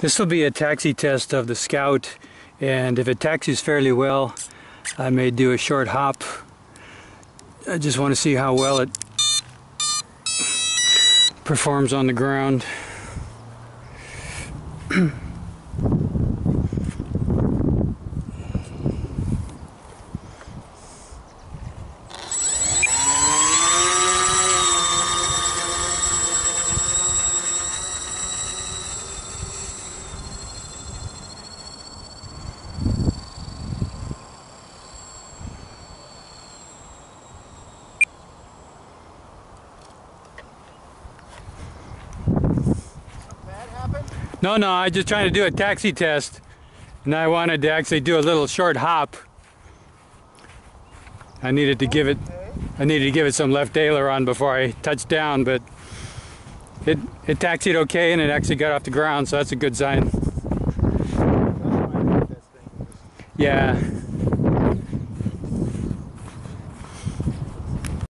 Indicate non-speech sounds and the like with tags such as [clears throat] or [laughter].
This will be a taxi test of the Scout and if it taxis fairly well I may do a short hop. I just want to see how well it performs on the ground. [clears throat] No, no, I just trying to do a taxi test. And I wanted to actually do a little short hop. I needed to give it I needed to give it some left aileron before I touched down, but it it taxied okay and it actually got off the ground, so that's a good sign. Yeah.